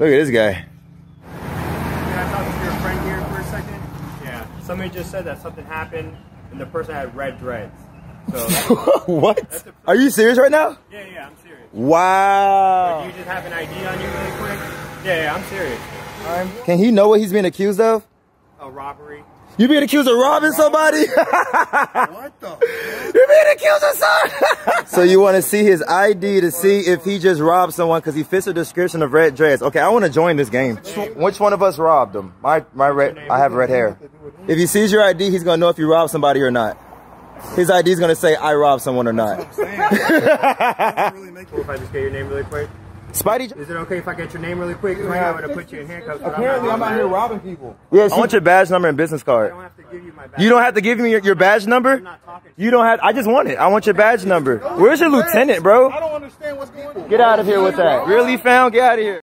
Look at this guy. Can I talk to your friend here for a second? Yeah. Somebody just said that something happened and the person had red dreads. So, what? Are you serious right now? yeah, yeah, I'm serious. Wow. Do you just have an ID on you really quick? Yeah, yeah, I'm serious. Um, can he know what he's being accused of? A robbery. You being accused of robbing somebody? What the? You're being accused of something. so you want to see his ID to see if he just robbed someone because he fits the description of red dress. Okay, I want to join this game. Which one of us robbed him? My my red. I have red hair. If he sees your ID, he's gonna know if you robbed somebody or not. His ID is gonna say I robbed someone or not. really make Cool if I just get your name really quick. Spidey. Is it okay if I get your name really quick? Right now I'm gonna put you in handcuffs. Apparently, I'm not out here robbing people. Yes. I want your badge number and business I card. don't have to give you my badge. You don't have to give me your, your badge number. I'm not talking to You don't have. I just want it. I want your badge number. Where's your lieutenant, bro? I don't understand what's going on. Get out of here with that. Really, found? Get out of here.